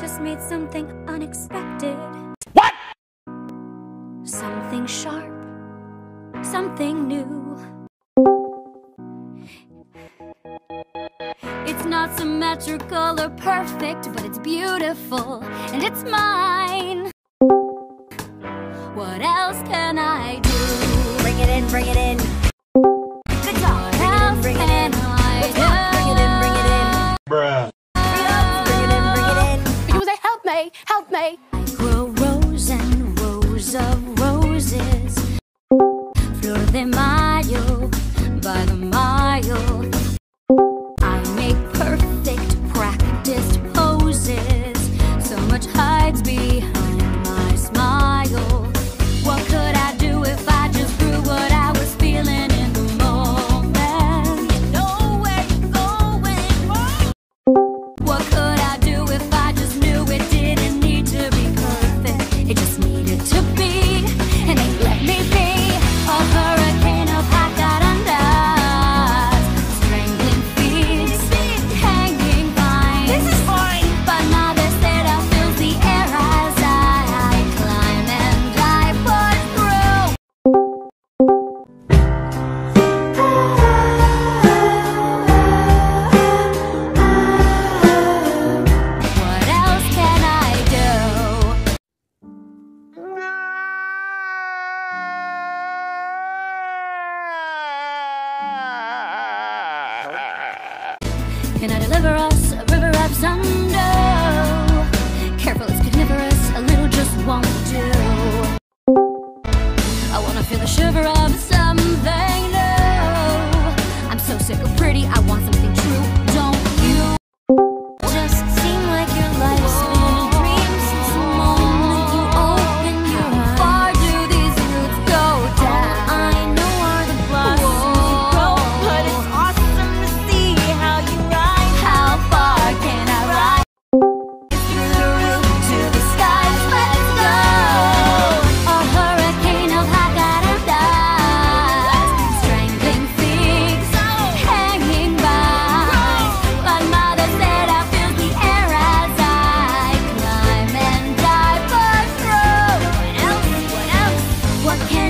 just made something unexpected. What? Something sharp, something new. It's not symmetrical or perfect, but it's beautiful and it's mine. What else can I do? Bring it in, bring it in. help me. I grow rows and rows of roses. Flor de Mayo, by the Mayo. to be and I deliver us a river of sundews. Careful, it's carnivorous, a little just won't do. I wanna feel the shiver of a what can